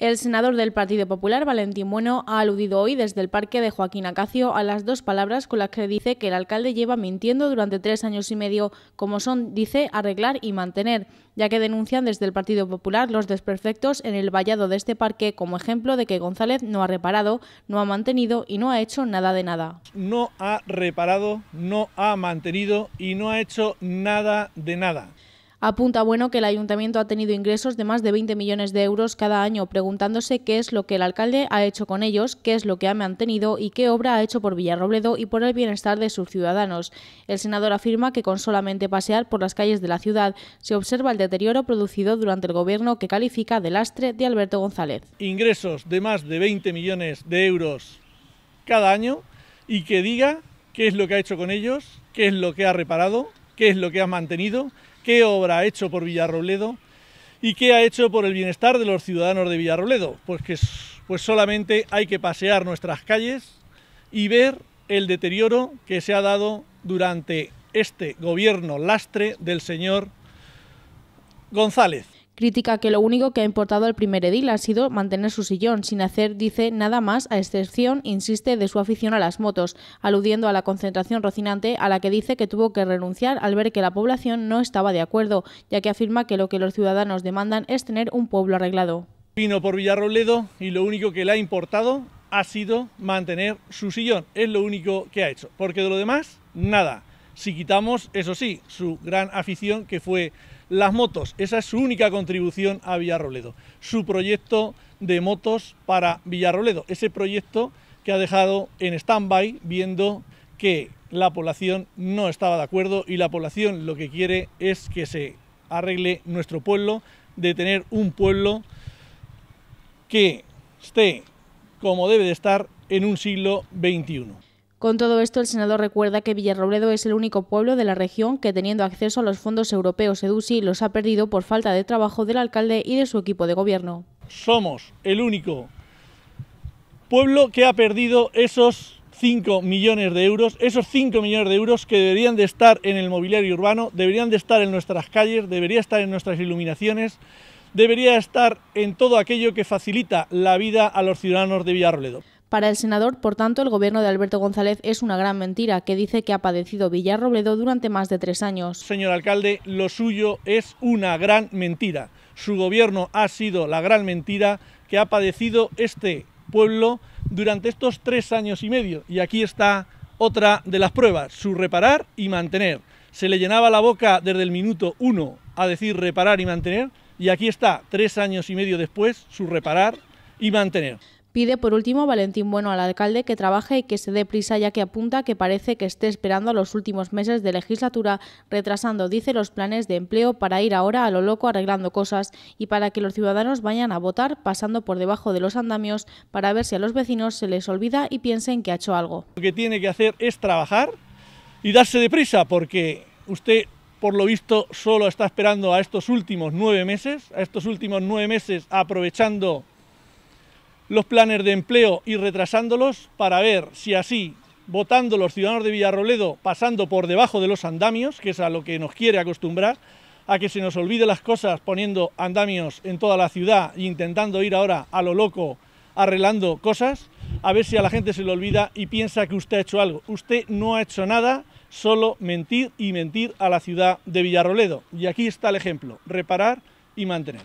El senador del Partido Popular, Valentín Bueno, ha aludido hoy desde el parque de Joaquín Acacio a las dos palabras con las que dice que el alcalde lleva mintiendo durante tres años y medio, como son, dice, arreglar y mantener, ya que denuncian desde el Partido Popular los desperfectos en el vallado de este parque como ejemplo de que González no ha reparado, no ha mantenido y no ha hecho nada de nada. No ha reparado, no ha mantenido y no ha hecho nada de nada. Apunta bueno que el ayuntamiento ha tenido ingresos de más de 20 millones de euros cada año, preguntándose qué es lo que el alcalde ha hecho con ellos, qué es lo que ha mantenido y qué obra ha hecho por Villarrobledo y por el bienestar de sus ciudadanos. El senador afirma que con solamente pasear por las calles de la ciudad se observa el deterioro producido durante el gobierno que califica de lastre de Alberto González. Ingresos de más de 20 millones de euros cada año y que diga qué es lo que ha hecho con ellos, qué es lo que ha reparado, qué es lo que ha mantenido qué obra ha hecho por Villarrobledo y qué ha hecho por el bienestar de los ciudadanos de Villarrobledo. Pues que pues solamente hay que pasear nuestras calles y ver el deterioro que se ha dado durante este gobierno lastre del señor González. Critica que lo único que ha importado al primer edil ha sido mantener su sillón, sin hacer, dice, nada más, a excepción, insiste, de su afición a las motos, aludiendo a la concentración rocinante a la que dice que tuvo que renunciar al ver que la población no estaba de acuerdo, ya que afirma que lo que los ciudadanos demandan es tener un pueblo arreglado. Vino por Villarrobledo y lo único que le ha importado ha sido mantener su sillón, es lo único que ha hecho, porque de lo demás, nada. Si quitamos, eso sí, su gran afición que fue las motos. Esa es su única contribución a Villarroledo. Su proyecto de motos para Villarroledo. Ese proyecto que ha dejado en stand-by viendo que la población no estaba de acuerdo y la población lo que quiere es que se arregle nuestro pueblo, de tener un pueblo que esté como debe de estar en un siglo XXI. Con todo esto, el senador recuerda que Villarrobledo es el único pueblo de la región que, teniendo acceso a los fondos europeos EDUSI, los ha perdido por falta de trabajo del alcalde y de su equipo de gobierno. Somos el único pueblo que ha perdido esos 5 millones de euros, esos 5 millones de euros que deberían de estar en el mobiliario urbano, deberían de estar en nuestras calles, debería estar en nuestras iluminaciones, debería estar en todo aquello que facilita la vida a los ciudadanos de Villarrobledo. Para el senador, por tanto, el gobierno de Alberto González es una gran mentira que dice que ha padecido Villarrobledo durante más de tres años. Señor alcalde, lo suyo es una gran mentira. Su gobierno ha sido la gran mentira que ha padecido este pueblo durante estos tres años y medio. Y aquí está otra de las pruebas, su reparar y mantener. Se le llenaba la boca desde el minuto uno a decir reparar y mantener, y aquí está, tres años y medio después, su reparar y mantener. Pide por último Valentín Bueno al alcalde que trabaje y que se dé prisa ya que apunta que parece que esté esperando a los últimos meses de legislatura, retrasando, dice, los planes de empleo para ir ahora a lo loco arreglando cosas y para que los ciudadanos vayan a votar pasando por debajo de los andamios para ver si a los vecinos se les olvida y piensen que ha hecho algo. Lo que tiene que hacer es trabajar y darse de prisa porque usted por lo visto solo está esperando a estos últimos nueve meses, a estos últimos nueve meses aprovechando los planes de empleo y retrasándolos para ver si así, votando los ciudadanos de Villarroledo, pasando por debajo de los andamios, que es a lo que nos quiere acostumbrar, a que se nos olvide las cosas poniendo andamios en toda la ciudad e intentando ir ahora a lo loco arreglando cosas, a ver si a la gente se le olvida y piensa que usted ha hecho algo. Usted no ha hecho nada, solo mentir y mentir a la ciudad de Villarroledo. Y aquí está el ejemplo, reparar y mantener.